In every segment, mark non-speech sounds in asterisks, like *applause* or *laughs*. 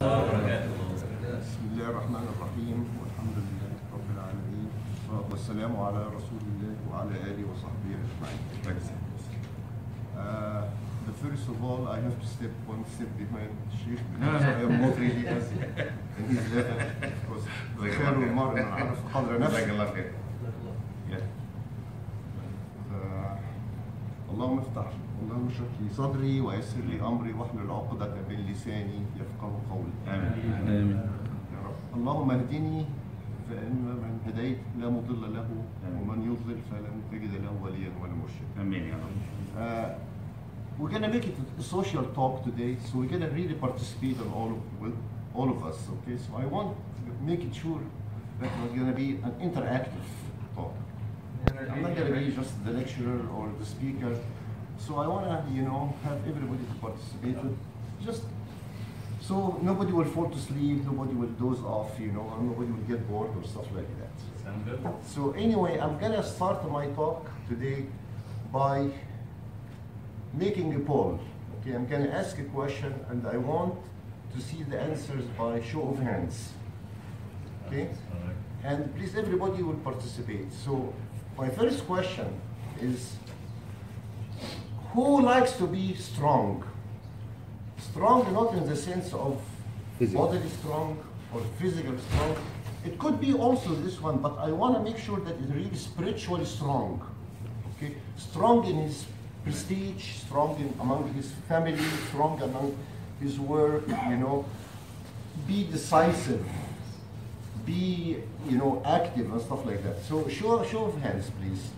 بسم الله الرحمن الرحيم والحمد لله رب العالمين والسلام على رسول الله وعلى آله وصحبه أجمعين. Uh, the first of all, I have to step one step behind Sheikh because I am not really as in his level. Because خير المرء من عرف قدر نفسه. الله خير ف- اللهم افتح اللهم اشرح لي صدري ويسر لي امري واحلل عقدة من لساني يفقه قولي. امين يا رب اللهم اهدني فإن من هديت لا مضل له ومن يضلل فلن تجد له وليا ولا مرشدا. امين يا رب Uh, we're gonna make it a social talk today, so we're gonna really participate on all of, with all of us. Okay, so I want to make it sure that we're gonna be an interactive talk. I'm not gonna be just the lecturer or the speaker. So I wanna, you know, have everybody to participate with just so nobody will fall to sleep, nobody will doze off, you know, or nobody will get bored or stuff like that. Sound good? So anyway, I'm gonna start my talk today by making a poll. Okay, I'm gonna ask a question and I want to see the answers by show of hands. Okay? And please, everybody will participate. So my first question is, who likes to be strong? Strong not in the sense of Physical. bodily strong or physical strong. It could be also this one, but I want to make sure that it's really spiritually strong. Okay, strong in his prestige, strong in, among his family, strong among his work. You know, be decisive, be you know active and stuff like that. So show show of hands, please.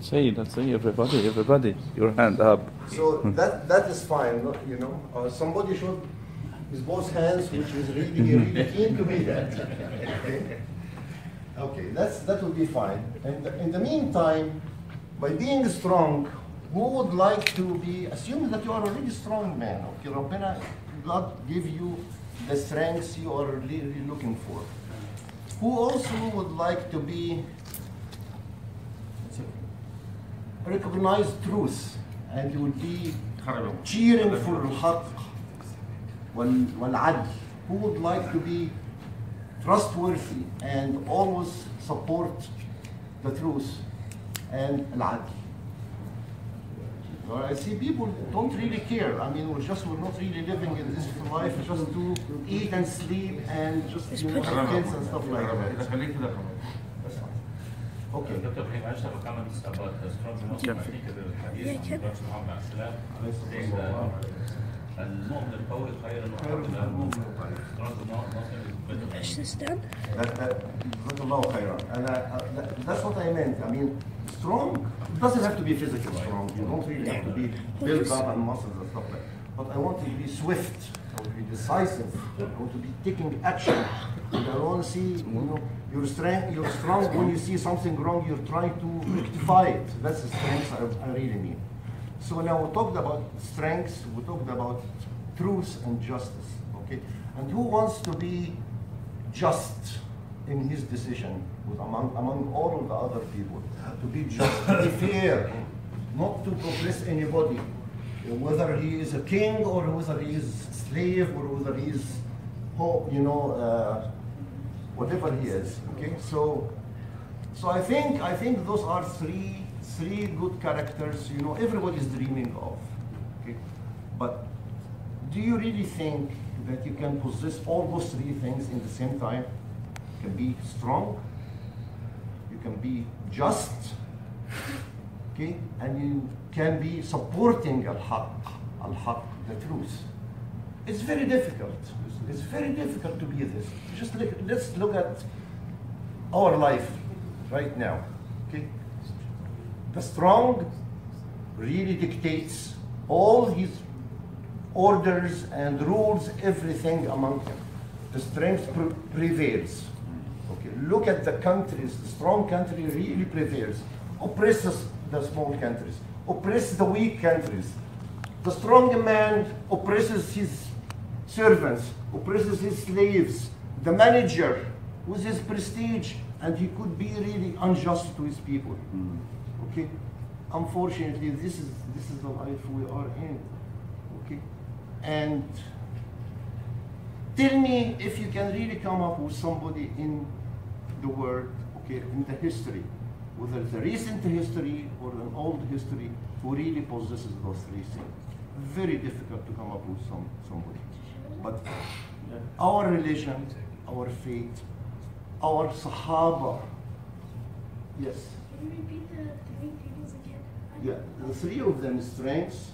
Say, let's say everybody, everybody, your hand up. So that that is fine, you know. Uh, somebody should his both hands, which is really really keen to be that. *laughs* Okay. Okay, that's that would be fine. And in the meantime, by being strong, who would like to be? Assuming that you are already strong man. Okay, Rabbina, God give you the strengths you are really looking for. Who also would like to be recognize truth and you would be cheering for الحق وال- والعدل who would like to be trustworthy and always support the truth and العدل Well, I see people don't really care. I mean, we're just we're not really living in this life just to eat and sleep and just you know, have kids and stuff like that. خليك كده كمان That's fine. Okay. دكتور ابراهيم عشرة comments about the strong Muslim. I think the hadith Yeah, from Prophet Muhammad is this done? That, that, I, uh, uh, that, that's what I meant. I mean, strong it doesn't have to be physically strong. You don't really have to be built up and muscles and stuff like that. But I want to be swift. I want to be decisive. I want to be taking action. And I want to see, you know, your strength, you're strong when you see something wrong, you're trying to rectify it. That's the strength I, I really mean. So now we talked about strengths, we talked about truth and justice, okay? And who wants to be just in his decision with among, among all the other people? To be just, to be fair, not to oppress anybody, whether he is a king or whether he is slave or whether he is, you know, uh, whatever he is, okay? So, so I think I think those are three three good characters. You know, everybody's dreaming of. Okay, but do you really think that you can possess all those three things in the same time? You can be strong. You can be just. Okay, and you can be supporting al-haq, al-haq, the truth. It's very difficult. It's very difficult to be this. Just look, let's look at our life right now. Okay? The strong really dictates all his orders and rules, everything among them. The strength pre- prevails. Okay, look at the countries. The strong country really prevails, oppresses the small countries, oppresses the weak countries. The strong man oppresses his servants, oppresses his slaves. The manager with his prestige, and he could be really unjust to his people. Mm. Okay, unfortunately, this is this is the life we are in. Okay, and tell me if you can really come up with somebody in the world, okay, in the history, whether it's a recent history or an old history, who really possesses those three things. Very difficult to come up with some somebody. But our religion, our faith, our Sahaba, yes, Can you repeat the three things again? yeah, the three of them strengths,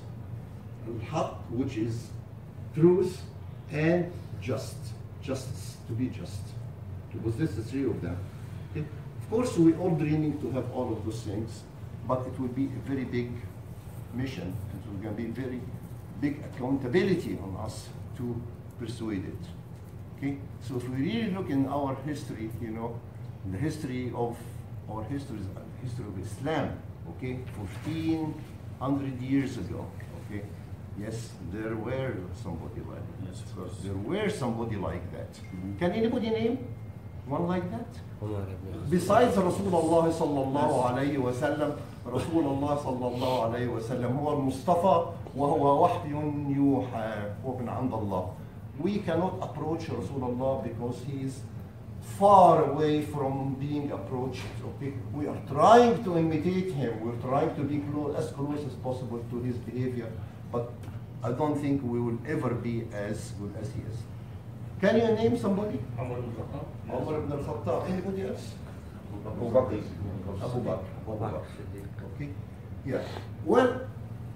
al-haq, which is truth, and just, justice, to be just. To possess the three of them. Okay? Of course, we're all dreaming to have all of those things, but it will be a very big mission, and going to be very big accountability on us to persuade it. Okay? So if we really look in our history, you know, the history of our history, history of Islam, okay, 1400 years ago, okay, yes, there were somebody like that. Yes, of course. There were somebody like that. Can anybody name one like that? Besides Rasulullah sallallahu alayhi wa sallam, Rasulullah sallallahu alayhi wa sallam هو المصطفى وهو وحي يوحى ومن عند الله. We cannot approach Rasulullah because he is far away from being approached. Okay? We are trying to imitate him. We're trying to be close, as close as possible to his behavior, but I don't think we will ever be as good as he is. Can you name somebody? Umar ibn al-Khattab. Umar ibn Khattab. Anybody else? Abu Bakr. Abu Bakr. Abu Bakr. Okay. Yeah. Well,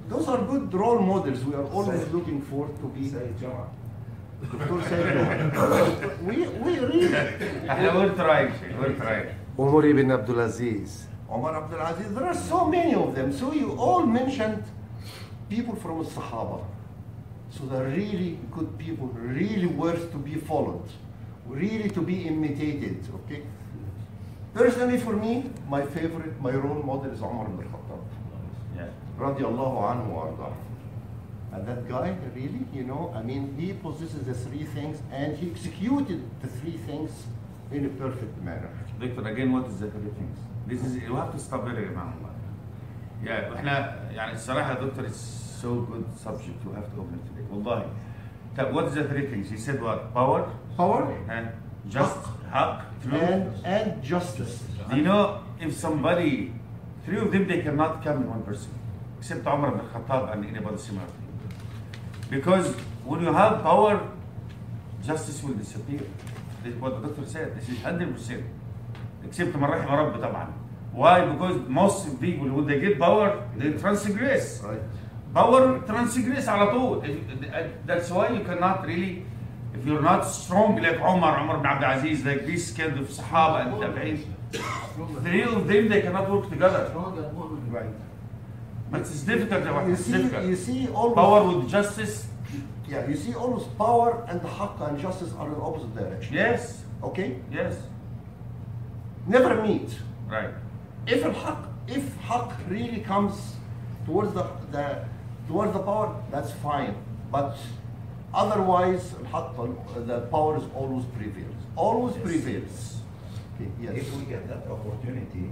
those are good role models we are always looking for to be. Sayyid Jum'ah. Dr. Sayyid Jum'ah. we we really. احنا we're trying شيء we're trying Umar ibn Abdul Aziz. Omar Abdul Aziz. There are so many of them. So you all mentioned people from the Sahaba. So they're really good people, really worth to be followed, really to be imitated. Okay. Personally, for me, my favorite, my role model is Umar ibn Khattab. yeah radiallahu anhu warda. And that guy, really, you know, I mean, he possesses the three things and he executed the three things in a perfect manner. Victor again what is the three things this is you have to stop here يا جماعه والله yeah احنا يعني الصراحه يا دكتور it's so good subject you have to open it today والله طب what is the three things he said what power Power and just حق truth and, and justice. Do you know if somebody, three of them, they cannot come in one person, except Umar ibn Khattab and anybody similar to him. Because when you have power, justice will disappear. This is what the doctor said. This is 100%. Except من رحم رب طبعا. Why? Because most people, when they get power, they transgress. Right. Power transgress على طول. That's why you cannot really, if you're not strong like Umar, Umar ibn Abdul Aziz, like this kind of Sahaba and Tabi'in, three of them, they cannot work together. Right. But it's difficult. You it's see, difficult. you see always power with justice. Yeah, you see always power and haqq and justice are in opposite direction. Yes. Okay. Yes. Never meet. Right. If haqq, if haqq really comes towards the, the towards the power, that's fine. But otherwise, the power is always prevails. Always yes. prevails. Okay, yes. If we get that opportunity,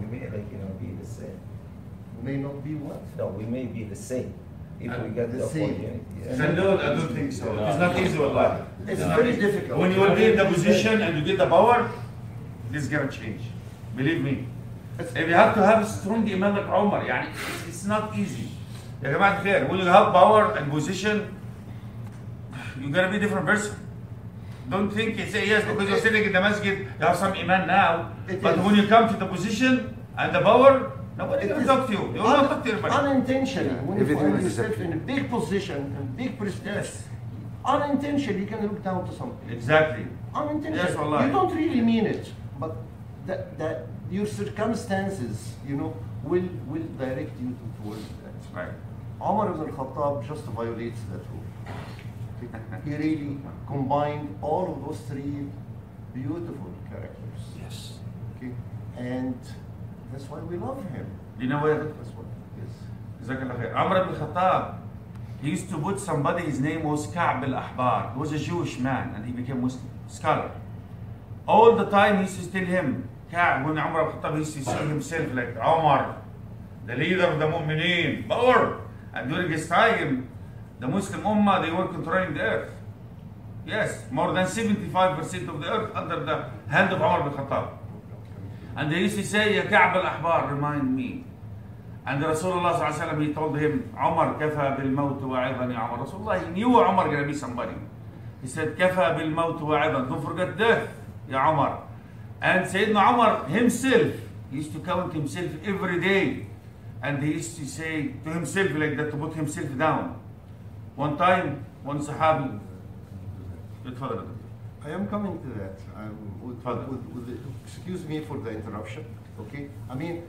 we may like you know be the same may not be what No, we may be the same. If we get the, The same. opportunity. yes. Salud, I don't think so. It's not easy, wallahi. it's very difficult When you will be in the position and you get the power, this is gonna change. Believe me. If you have to have a strong iman like Umar, يعني it's, it's not easy. يا جماعة الخير, when you have power and position, you're gonna be a different person. Don't think you say yes because you're sitting in the masjid, you have some iman now. It but is. when you come to the position and the power, nobody It gonna talk to you. You will not talk to anybody. unintentionally when you Everything find is yourself disappear. in a big position and big prestige unintentionally you can look down to something Exactly. unintentionally. Yes, wallahi. You don't really mean it, but that, that your circumstances, you know, will will direct you towards that. Right. Umar ibn al-Khattab just violates that rule. he really combined all of those three beautiful characters. Yes. Okay? And that's why we love him. You know where? That's what, yes. Umar ibn Khattab, he used to put somebody, his name was Ka'b al-Ahbar. He was a Jewish man and he became Muslim, scholar. All the time he used to tell him, Ka'b when Umar ibn Khattab used to see himself like Omar, the leader of the Mu'mineen, power. And during his time, the Muslim Ummah, they were controlling the earth. Yes, more than 75% of the earth under the hand of Omar ibn Khattab. And they used to say, Ya Ka'b al-Ahbar, remind me. And Rasulullah sallallahu alaihi wasallam, he told him, Umar, kafa bil maut wa'idan ya Umar. Rasulullah, he knew Umar gonna be somebody. He said, kafa bil maut. Don't forget death, ya Umar. And Sayyidina Umar himself, he used to count himself every day. And he used to say to himself like that, to put himself down. One time, one Sahabi, اتفضل. I am coming to that. Further. with, with excuse me for the interruption. Okay, I mean,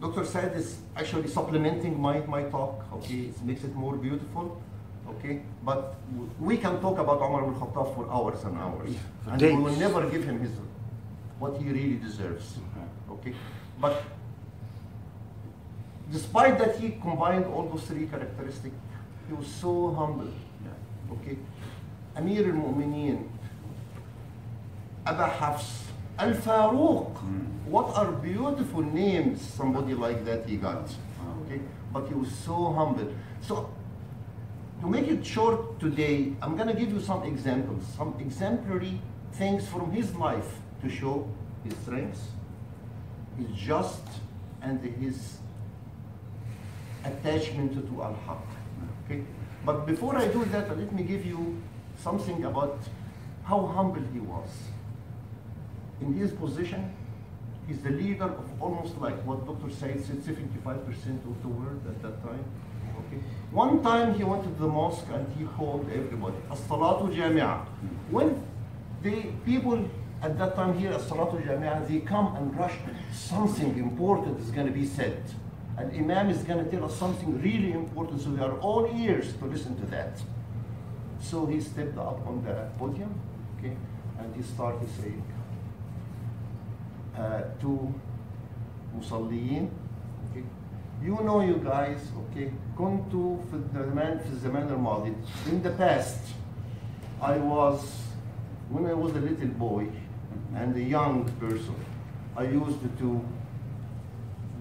Dr. Sayed is actually supplementing my, my talk. Okay, it makes it more beautiful. Okay, but we can talk about Omar ibn Khattab for hours and hours, and we will never give him his what he really deserves. Okay, but despite that he combined all those three characteristics, he was so humble. Okay, Abu Hafs, Al Farouk. Mm. What are beautiful names somebody like that he got. Okay? But he was so humble. So to make it short today, I'm gonna give you some examples, some exemplary things from his life to show his strengths, his just and his attachment to Al-Haq. Okay? But before I do that, let me give you something about how humble he was in his position, he's the leader of almost like what Dr. Sayed said, 75% of the world at that time. Okay. One time he went to the mosque and he called everybody, As-salatu jami'ah. When the people at that time here, As-salatu jami'ah, they come and rush, something important is going to be said. And Imam is going to tell us something really important, so we are all ears to listen to that. So he stepped up on the podium, okay, and he started saying, uh, to مصليين okay. you know you guys okay كنت في الزمان في الزمان الماضي in the past I was when I was a little boy and a young person I used to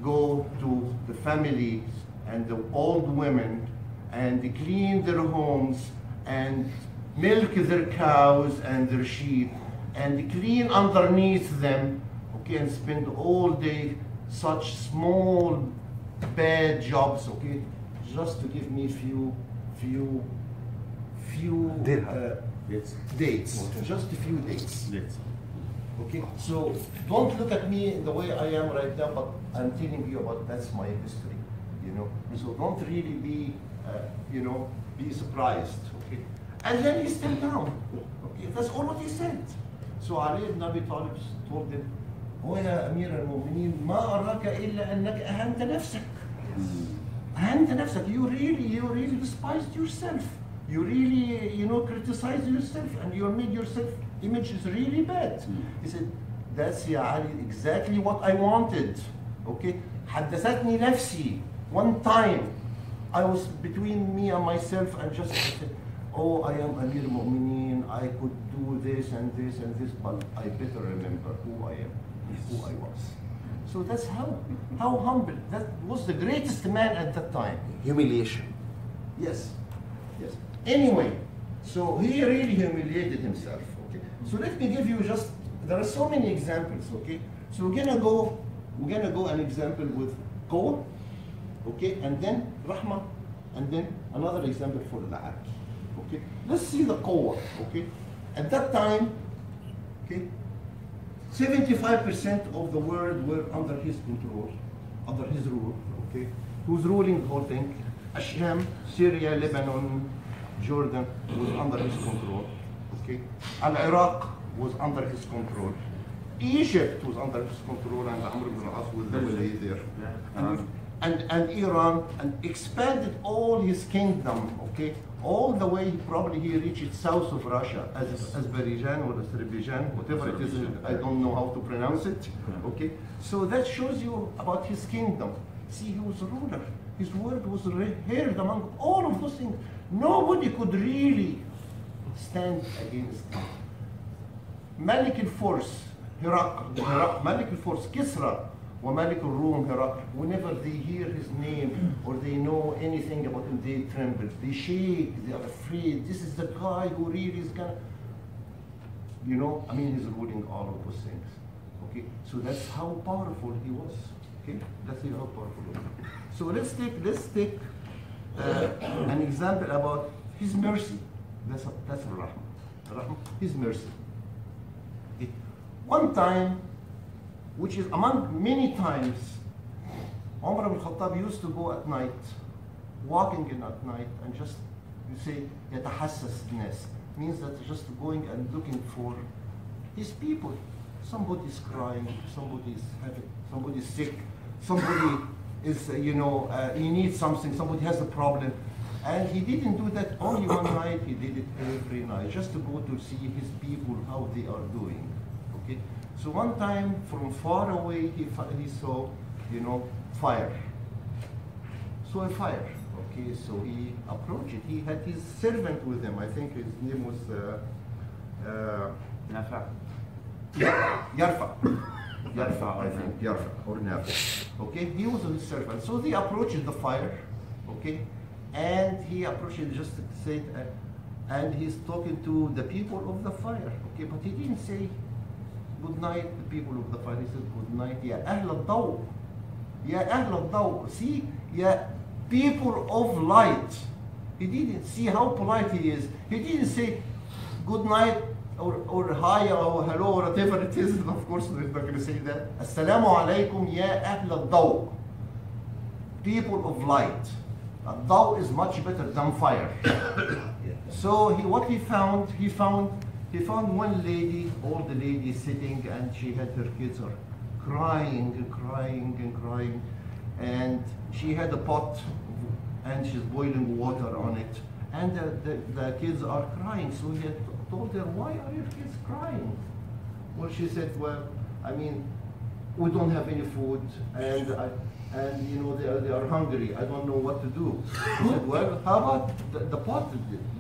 go to the families and the old women and clean their homes and milk their cows and their sheep and clean underneath them okay and spend all day such small bad jobs okay just to give me few few few Dirham. uh, Yes. dates just a few dates Yes. Okay, so don't look at me the way I am right now, but I'm telling you about that's my history, you know. So don't really be, uh, you know, be surprised. Okay, and then he stepped down. Okay, that's all what he said. So Ali ibn Abi Talib told him, "Oh يا أمير المؤمنين ما أراك إلا أنك أهنت نفسك." أهنت نفسك. You really, you really despised yourself. You really, you know, criticized yourself, and you made yourself image is really bad. He said, "That's يا Ali exactly what I wanted." Okay, حدثتني نفسي. One time, I was between me and myself, and just I said, "Oh, I am Amir Mu'mineen. I could do this and this and this, but I better remember who I am, who I was." So that's how how humble. That was the greatest man at that time. Humiliation. Yes, yes. Anyway, so he really humiliated himself. Okay. So let me give you just. There are so many examples. Okay. So we're gonna go. We're gonna go an example with Qawl. Okay, and then Rahma, and then another example for La'ak. Okay. Let's see the Qawl. Okay. At that time, okay, 75% of the world were under his control, under his rule, okay? Who's ruling the whole thing? Asham, Syria, Lebanon, Jordan was under his control, okay? Al-Iraq was under his control. Egypt was under his control and Amr ibn al-As was the wali there. And, uh-huh. And, and Iran and expanded all his kingdom, okay? All the way, probably he reached south of Russia, as Azerbaijan or Azerbaijan, whatever it is, I don't know how to pronounce it, okay? So that shows you about his kingdom. See, he was a ruler. His word was heard among all of those things. Nobody could really stand against him. Malik al-Furs, Herak, Herak, Malik al-Furs, Kisra, وملك الروم Herakl, whenever they hear his name or they know anything about him, they tremble, they shake, they are afraid. This is the guy who really is gonna, you know, I mean, he's ruling all of those things. Okay, so that's how powerful he was. Okay, that's how powerful. He was. So let's take let's take uh, an example about his mercy. That's that's Rahman. Rahman, his mercy. Okay. One time, which is among many times, Umar ibn Khattab used to go at night, walking in at night, and just you say يتحسس الناس means that just going and looking for his people. Somebody is crying, somebody is having, somebody is sick, somebody is, uh, you know, uh, he needs something, somebody has a problem. And he didn't do that only one *coughs* night, he did it every night, just to go to see his people, how they are doing. Okay? So one time from far away, he, he saw, you know, fire. Saw a fire. Okay, so he approached it. He had his servant with him. I think his name was uh, uh, Nafa. Yarfa. Yarfa, I think. Yarfa or Nafa. Okay, he was his servant. So they approached the fire. Okay, and he approached it just said, uh, and he's talking to the people of the fire. Okay, but he didn't say good night, the people of the fire. He said good night, ya أهل الضوء, ya أهل الضوء. See, ya people of light. He didn't see how polite he is. He didn't say good night or, or hi or hello or whatever it is. *laughs* Of course, we're not going to say that. Assalamu alaikum ya ahl al People of light. Daw is much better than fire. *coughs* So he, what he found, he found, he found one lady, old lady sitting, and she had her kids are crying and crying and crying, and she had a pot, and she's boiling water on it, and the, the, the kids are crying. So he told her, why are your kids crying? Well, she said, well, I mean, we don't have any food, and I, and you know they are, they are hungry. I don't know what to do. She said, well, how about the, the pot?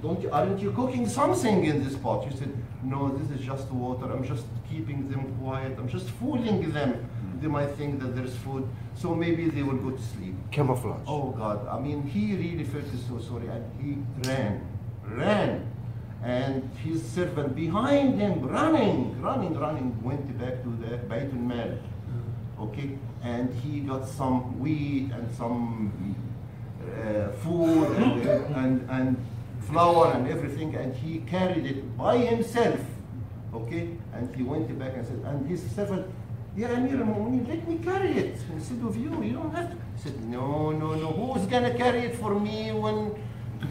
Don't you, aren't you cooking something in this pot? She said, no, this is just water. I'm just keeping them quiet. I'm just fooling them. They might think that there's food, so maybe they will go to sleep. Camouflage. Oh God, I mean, he really felt so sorry and he ran, ran. And his servant behind him, running, running, running, went back to the Bayt al-Mal. Mm. Okay, and he got some wheat and some uh, food *laughs* and, and, and flour and everything, and he carried it by himself. Okay, and he went back and said, and his servant, yeah, Amir al-Mu'mineen, let me carry it instead of you. You don't have to. He said, no, no, no. Who's gonna carry it for me when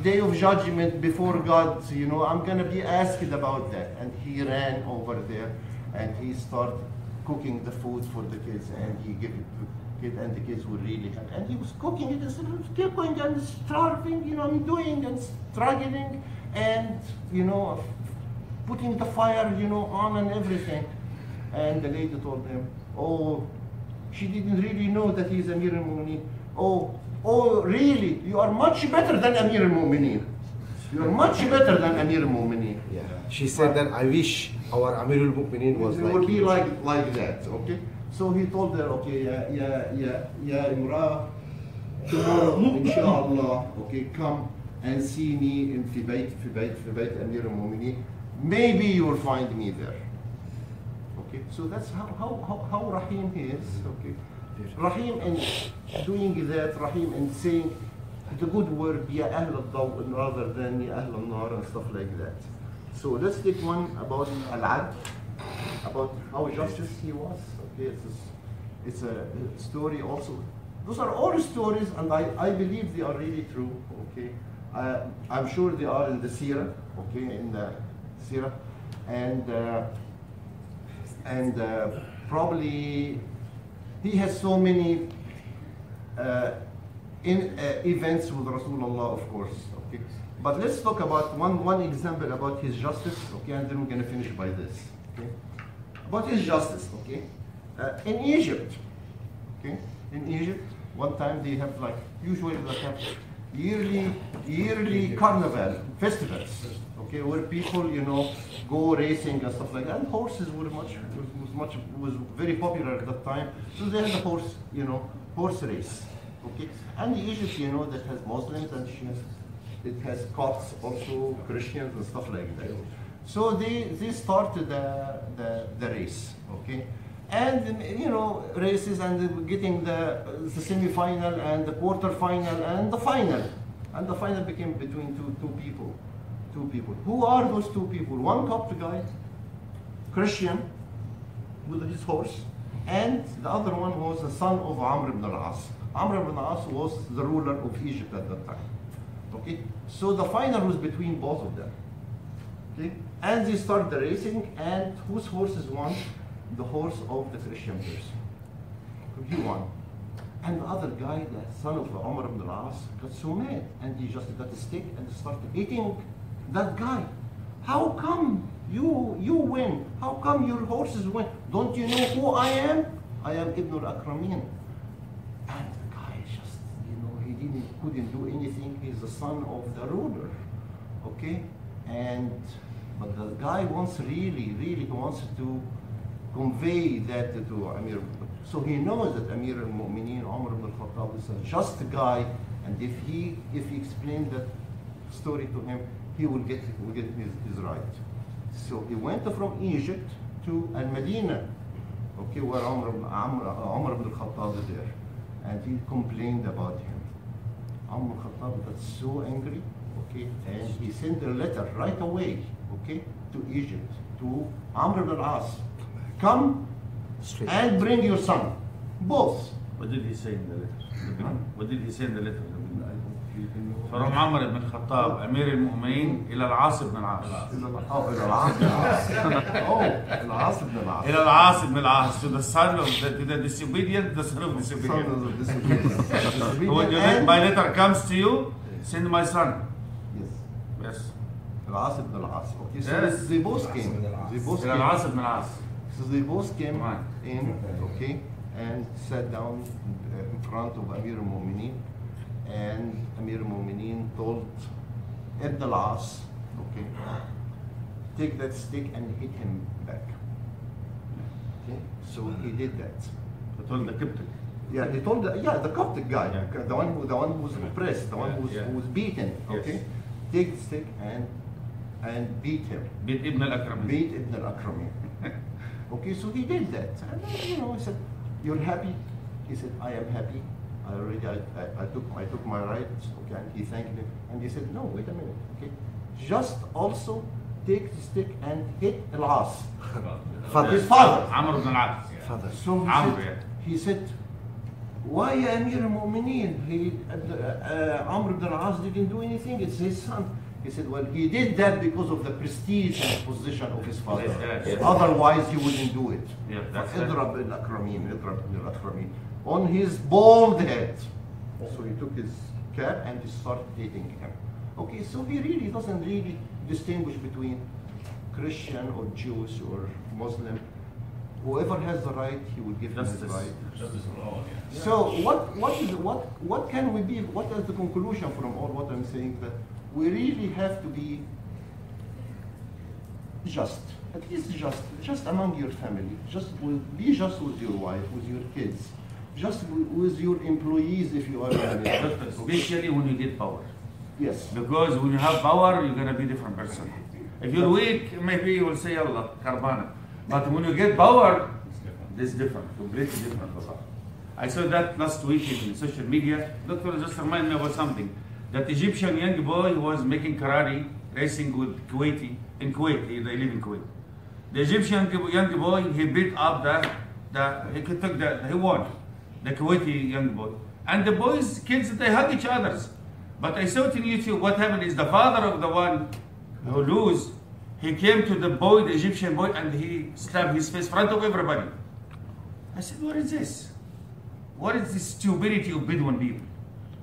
day of judgment before God? You know, I'm gonna be asked about that. And he ran over there, and he started cooking the food for the kids, and he gave it to kid, and the kids were really happy. And he was cooking it and said, going and starving, you know, I'm doing and struggling, and you know, putting the fire, you know, on and everything. And the lady told him, oh, she didn't really know that he's Amir al-Mu'mineen. Oh, oh, really? You are much better than Amir al-Mu'mineen. You are much better than Amir al-Mu'mineen. Yeah. She said that I wish our Amirul Mu'mineen was it like would be you." like like that, okay? So he told her, okay, yeah, yeah, yeah, yeah, Imra, tomorrow, inshallah, okay, come and see me in في بيت في بيت في بيت أمير المؤمنين. Maybe you will find me there. Okay, so that's how how how, how Rahim he is. Okay, Rahim in doing that, Rahim in saying the good word, Ya Ahl al rather than Ya Ahl al-Nar and stuff like that. So let's take one about Al-Adl, about how justice he was. Okay, it's a, it's a story also. Those are all stories, and I, I believe they are really true. Okay, uh, I'm sure they are in the Sirah. Okay, in the Sirah, and uh, and uh, probably he has so many uh, in uh, events with Rasulullah, of course. Okay, but let's talk about one one example about his justice. Okay, and then we're gonna finish by this. Okay, about his justice. Okay, uh, in Egypt. Okay, in Egypt, one time they have like usually they have yearly, yearly carnival festivals, okay, where people, you know, go racing and stuff like that. And horses were much, was, was much, was very popular at that time. So they had a horse, you know, horse race, okay. And the Egypt, you know, that has Muslims and she has, it has Copts also, Christians and stuff like that. So they, they started the, the, the race, okay? And, you know, races and getting the, the semi-final and the quarter-final and the final. And the final became between two, two people, two people. Who are those two people? One Copt guy, Christian, with his horse, and the other one was the son of Amr ibn al-As. Amr ibn al-As was the ruler of Egypt at that time. Okay, so the final was between both of them. Okay, and they start the racing, and whose horses won? The horse of the Christian person. He won. And the other guy, the son of Umar ibn al-As, got so mad, and he just got a stick and started hitting that guy. How come you you win? How come your horses win? Don't you know who I am? I am Ibn al-Akramin. And the guy just, you know, he didn't, couldn't do anything. He's the son of the ruler, okay? And, but the guy wants really, really wants to convey that to Amir. So he knows that Amir al-Mu'mineen, Umar ibn al-Khattab is a just guy, and if he, if he explained that story to him, he will get, will get his, his right. So he went from Egypt to Al-Medina, okay, where Umar, uh, Umar ibn al-Khattab is there, and he complained about him. Umar ibn al-Khattab got so angry, okay, and he sent a letter right away, okay, to Egypt, to Amr ibn al-As, come and bring your son, both. What did he say in the letter? What did he say in the letter? فروم عمر بن الخطاب امير المؤمنين إلى العاص بن العاص إلى العاص بن العاص oh العاص بن العاص إلى العاص بن العاص to the son of the, to the disobedient the son of disobedient when your, my letter comes to you send my son yes yes العاص بن العاص okay so yes. the boss came the boss إلى العاص بن العاص so the boss came in okay and sat down in front of Amir al-Mu'minin and Amir Mu'minin told at the last, okay, take that stick and hit him back. Okay, so he did that. He told the Coptic. Yeah, he told the, yeah the Coptic guy, yeah. the one who the one who's oppressed, the one who's yeah. who's beaten. Okay, yes. take the stick and and beat him. Beat Ibn al-Akrami. Beat Ibn al-Akrami. *laughs* okay, so he did that. And then, you know, he said, "You're happy." He said, "I am happy." I already, I, I, I, took, I took my rights, okay, and he thanked me, and he said, no, wait a minute, okay, just also take the stick and hit Al-As, *laughs* his father. Amr ibn al Father. So he said, he said, why Amir al-Mu'mineen? He, uh, uh, Amr ibn al-As didn't do anything, it's his son. He said, well, he did that because of the prestige and position of his father. Yes, yes. Otherwise, he wouldn't do it. Yeah, that's it. Idrab al-Akramin, Idrab al-Akramin, on his bald head. So he took his cap and he started hitting him. Okay, so he really doesn't really distinguish between Christian or Jewish or Muslim. Whoever has the right, he will give him his right. Justice for all, yeah. So what what is what what can we be? What is the conclusion from all what I'm saying? That we really have to be just, at least just, just among your family. Just be just with your wife, with your kids, just with, with your employees if you are. *coughs* in it. Especially when you get power. yes. Because when you have power, you're gonna be a different person. If you're weak, maybe you will say Allah, Karbana. But when you get power, it's different, completely different. I saw that last week in social media. Doctor just remind me about something. That Egyptian young boy was making karate, racing with Kuwaiti, in Kuwait, he- they live in Kuwait. The Egyptian young boy, he beat up the, the he took the, he won, the Kuwaiti young boy. And the boys, kids, they hug each others. But I saw it in YouTube, what happened is the father of the one who lose, he came to the boy, the Egyptian boy, and he slapped his face in front of everybody. I said, what is this? What is this stupidity of Bedouin people?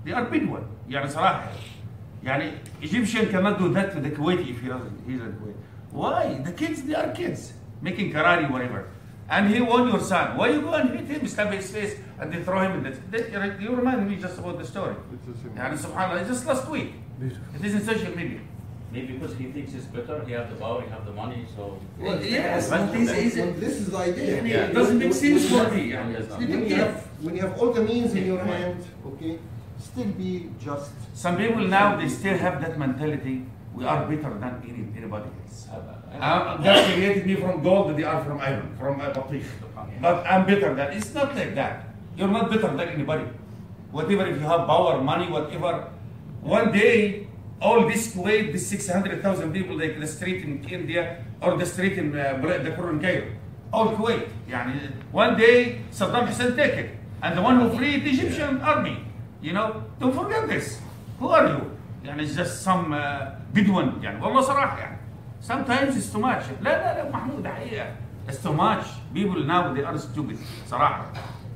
They are Bedouin. يعني صراحة يعني Egyptian cannot do that to the Kuwaiti if he doesn't, he's a Kuwaiti. Why? The kids, they are kids. Making karate, whatever. and he warned your son. Why you go and hit him, stab his face, and they throw him in the. You remind me just about the story. And subhanAllah, just last week. It is in social media. Maybe because he thinks it's better, he have the power, he have the money, so... Well, yes, but this is, this is the idea. Yeah. It doesn't make sense for me. When, you have, when you have all the means in your hand, okay, still be just... Some people now, they still have that mentality We are better than any, anybody else. Uh, God created me from gold, they are from iron, from uh, batik. But I'm better than. It's not like that. You're not better than anybody. Whatever, if you have power, money, whatever. One day, all this Kuwait, this 600,000 people, like the street in India or the street in uh, Bra- the in Cairo, all Kuwait. يعني, one day, Saddam Hussein take it. And the one who freed the Egyptian army. You know, don't forget this. Who are you? يعني it's just some uh, Bedouin يعني والله صراحة يعني. Sometimes it's too much. لا لا لا محمود ده حقيقة. It's too much. People now they are stupid. صراحة.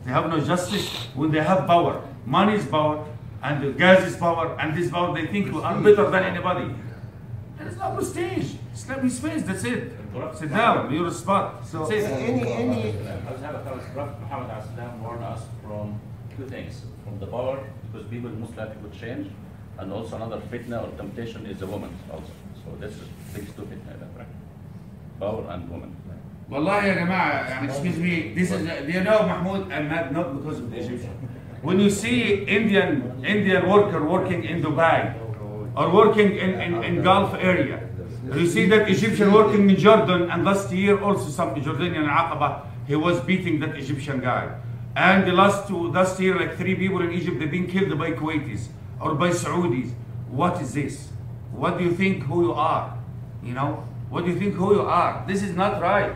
They have no justice when they have power. Money is power and the gas is power and this power they think we are better than anybody. There is no prestige. Slap his face, that's it. Sit down, your spot. So That's it. any, any, I was having a Prophet Muhammad Aslam warned us from two things. From the power, because people most likely would change, and also another fitna or temptation is the woman also. So this is things two fitna, right? Power and woman. والله يا جماعة يعني excuse me this is do you know Mahmoud I'm mad not because of the Egyptian when you see Indian Indian worker working in Dubai or working in, in, in Gulf area you see that Egyptian working in Jordan and last year also some Jordanian Aqaba he was beating that Egyptian guy and the last two last year like three people in Egypt they've been killed by Kuwaitis or by Saudis what is this what do you think who you are you know what do you think who you are this is not right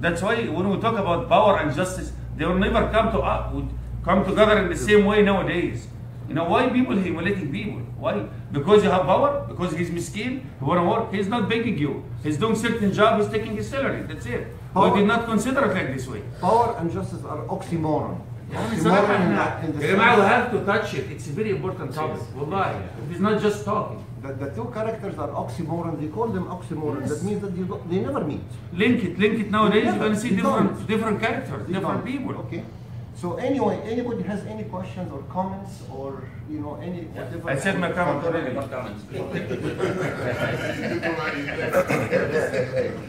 that's why when we talk about power and justice, they will never come to uh, would come together in the same way nowadays. You know why people humiliating people? Why? Because you have power? Because he's miskin? He wanna work? He's not begging you. He's doing certain job. He's taking his salary. That's it. Power- We did not consider it like this way. power and justice are oxymoron. Jamal, we have to touch it. It's a very important topic. Yes. Wallahi. It is not just talking. The, the two characters are oxymorons. They call them oxymorons. Yes. That means that you, they never meet. Link it. Link it nowadays. You're going to see different, different characters, they different don't. people. Okay. So anyway, anybody has any questions or comments or you know any whatever. I said my comment already. Not comments. *laughs*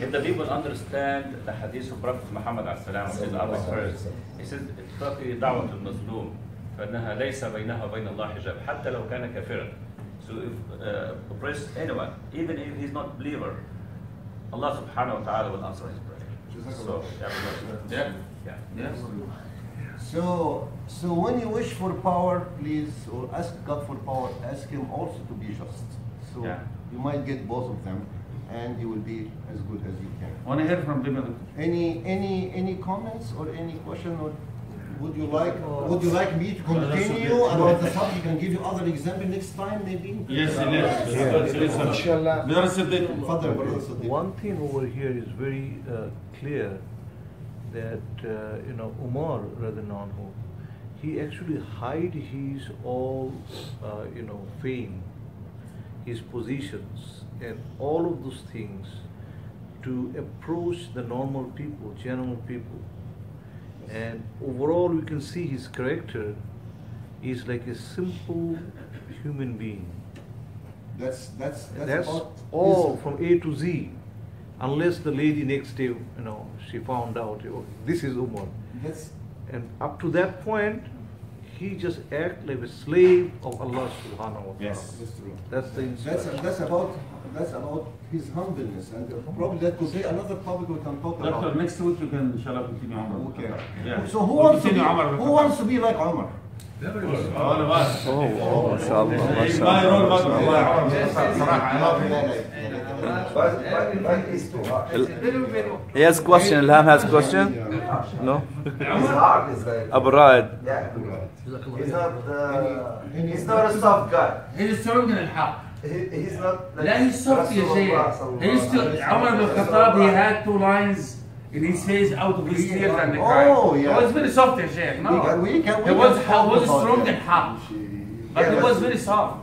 if the people understand the hadith of Prophet Muhammad السلام, which is Arabic verse, he says اتقي دعوة المظلوم فإنها ليس بينها وبين الله حجاب حتى لو كان كافرا. So if uh, oppress anyone, even if he's not believer, Allah subhanahu wa ta'ala will answer his prayer. So, yeah, yeah. Yes. So so when you wish for power, please or ask God for power, ask Him also to be just. So Yeah. you might get both of them, and you will be as good as you can. Want to hear from them? Any any any comments or any question or would you like would you like me to continue about the subject and give you other example next time maybe? Yes, yes. Inshallah. Brother Siddiq. Father, brother Sadiq. One thing over here is very uh, clear that uh, you know Umar Radhananhu, he actually hide his all uh, you know fame, his positions, and all of those things to approach the normal people, general people. And overall, we can see his character is like a simple human being. That's that's that's, That's all from A to Z, unless the lady next day, you you know, she found out, oh, this is Umar. That's And up to that point, he just act like a slave of Allah subhanahu wa ta'ala. Yes. that's true. That's the That's insight. that's about that's about his humbleness and probably that could be another topic we can talk Doctor, about. next week you can inshallah continue Umar. Okay. Yeah. So who We'll wants to be, continue Umar. who wants to be like Omar? All of us. Oh, oh, ما شاء الله ما He's شاء my role الله model. والله. صراحة I love him. But, but, but it's too hard. He has question Ilham has question no It's hard. It's like, Abu Raed yeah. He's not, uh, he's not a soft guy. He's strong in الحق. He, he's not like لا he's soft يا Rasulullah شيخ. sallallahu He's still alayhi wa عمر بن sallam. الخطاب he had two lines in his face out of his tears and the cry. Oh, yeah. He was very soft يا شيخ. No. We can- we can- we He was, can talk he was about strong it. in حق. But Yeah, he but- was very soft.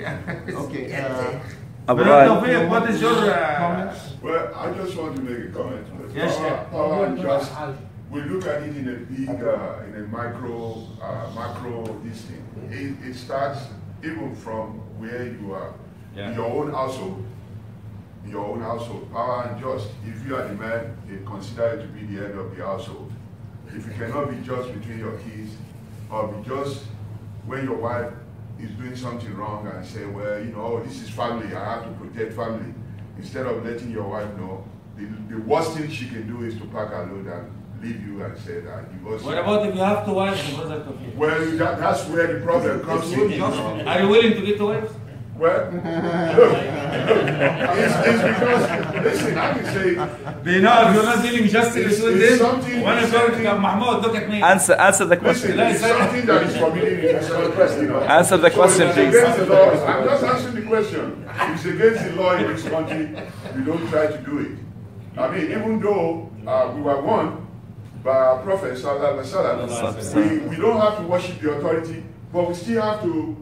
*laughs* Okay. Uh, Abu Brother Raed. Tawfiq, what is your uh, Well, I just want to make a comment. Yes, power, sir. power and just, we look at it in a big, uh, in a micro, uh, macro this thing. It, it starts even from where you are, Yeah. in your own household. In your own household, power and just. If you are the man, they consider you to be the head of the household. If you cannot be just between your kids, or be just when your wife is doing something wrong and say, well, you know, this is family, I have to protect family. Instead of letting your wife know, the, the worst thing she can do is to pack her load and leave you and say that divorce. What about if you have two wives? Well, that, that's where the problem comes in. you know. Are you willing to get two wives? Well, look, *laughs* it's, it's because, listen, I can say, They know if you're not dealing justice It's- with it's them. something- When I it's go to Mahmoud, look at me. Answer, answer the listen, question. it's something that is forbidden in this country, you know. Answer the So question, it's please. against the law. I'm just answering the question. It's against the law in this country. You don't try to do it. I mean, even though uh, we were warned by our Prophet Sallallahu Alaihi Wasallam, we, we don't have to worship the authority, but we still have to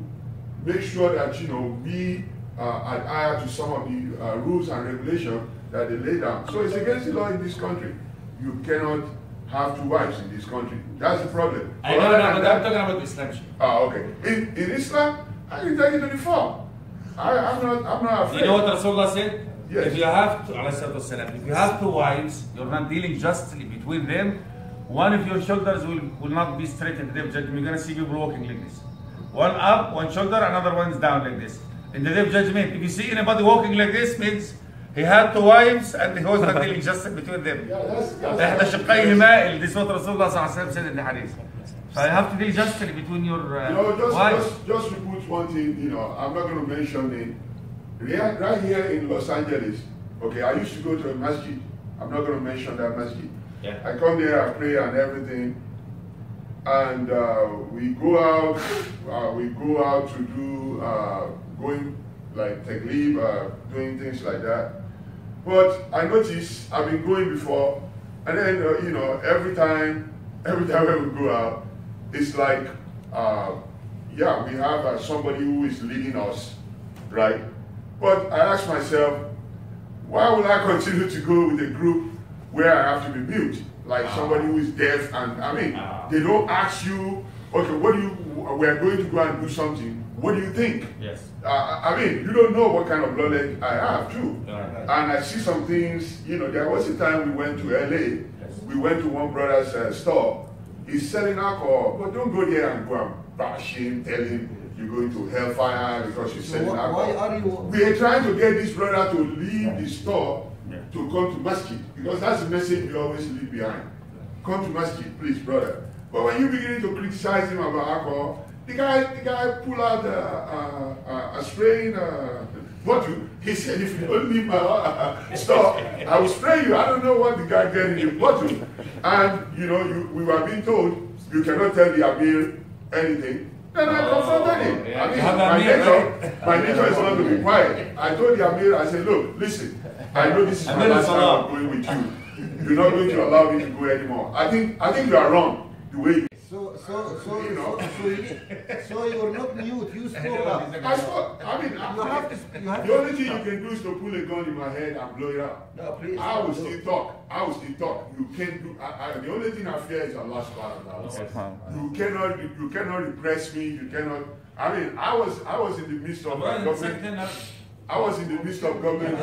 make sure that you know we uh, adhere to some of the uh, rules and regulations that they lay down. So it's against the law in this country. You cannot have two wives in this country. That's the problem. I know, no, but that- I'm talking about Islam. Ah, okay. In, in Islam, I can take it to the fall. I, I'm not, I'm not afraid. You know what Rasulullah said? Yes. If you have to, if you have two wives, you're not dealing justly between them. One of your shoulders will, will not be straight at the day of judgment. You're gonna see people walking like this. One up, one shoulder, another one's down like this. In the day of judgment, if you see anybody walking like this, means he had two wives and he was not *laughs* dealing justly between them. Yeah, that's, that's, إحدى شقيهما this is what Rasulullah صلى الله عليه وسلم said in the hadith. So you have to deal justly between your uh, You know, just, wives. just, just to put one thing, you know, I'm not going to mention it. Right, right here in Los Angeles, okay, I used to go to a masjid. I'm not going to mention that masjid. Yeah. I come there, I pray and everything, and uh, we go out. Uh, we go out to do uh, going like tabligh, uh, doing things like that. But I noticed I've been going before, and then uh, you know every time, *laughs* every time when we go out, it's like, uh, yeah, we have uh, somebody who is leading us, right? But I ask myself, why would I continue to go with a group where I have to be mute? Like somebody who is deaf, and I mean, they don't ask you, okay, what do you? We're going to go and do something. What do you think? Yes. Uh, I mean, you don't know what kind of knowledge I have too. And I see some things, you know, there was a time we went to LA, Yes. we went to one brother's uh, store, he's selling alcohol, but don't go there and go and bash him, tell him you're going to hellfire because you're selling alcohol. why are you- We are trying to get this brother to leave the store to come to masjid because that's the message we always leave behind. Come to masjid, please, brother. But when you begin to criticize him about alcohol, the guy, the guy pull out a, a, a, a spraying uh, bottle. He said, if you don't leave my store, *laughs* I will spray you. I don't know what the guy get in the bottle. And, you know, you, we were being told, you cannot tell the Amir anything. Then I confronted him. yeah. I mean, my nature, my nature is not to be quiet. I told the Amir, I said, look, listen, I know this is my Amir last time allowed. I'm going with you. You're not going to allow me to go anymore. I think, I think you are wrong the way you So, so, so, You know. so, so, you, so you're not mute, you spoke up. I spoke. I mean, You have to, you have the only thing you can do is to pull a gun in my head and blow it out. No, please. I will still talk. I will still talk. You can't do. I, I, the only thing I fear is Allah subhanahu wa ta'ala. You cannot. You cannot repress me. You cannot. I mean, I was. I was in the midst of my government. I was in the midst of government.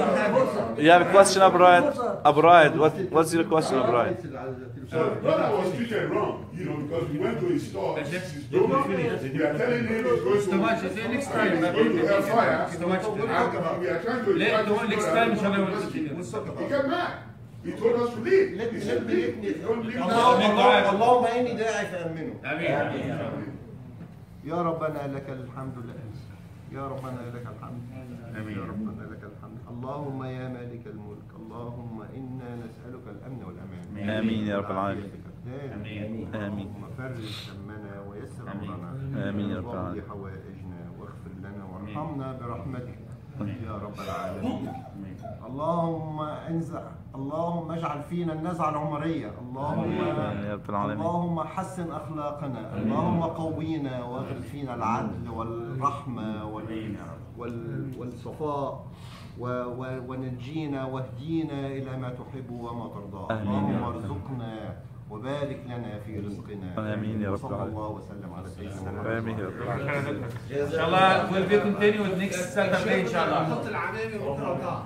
You have a question? Abu Raed, what, what's your question, Raed? So brother was treated wrong, you know, because we went to his store. We are telling him he's going to. next time. He's going to hellfire. And we are trying to. Invite talk about He came back. He told us to leave. Let He me, said, let me, leave. don't leave now. اللهم اني داعي فامنه. آمين. يا ربنا لك الحمد لله يا ربنا لك الحمد. آمين. يا ربنا لك الحمد. اللهم يا مالك الملك. اللهم إنا نسألك الأمن والأمان. آمين. يا رب العالمين. آمين آمين. اللهم فرج همنا ويسر. أمرنا. آمين يا رب العالمين. حوائجنا واغفر لنا وارحمنا برحمتك يا رب العالمين. اللهم أنزع اللهم اجعل فينا النزعة العمرية. اللهم آمين. يا رب العالمين. اللهم حسن أخلاقنا. اللهم قوينا واغفر فينا العدل والرحمة وال وال والصفاء و و ونجينا واهدينا إلى ما تحب وما ترضى. اللهم يا رب. ارزقنا وبارك لنا في رزقنا. آمين يا رب العالمين. الله وسلم على سيدنا محمد آمين يا رب إن شاء الله continued next Saturday إن شاء الله. نحط بكره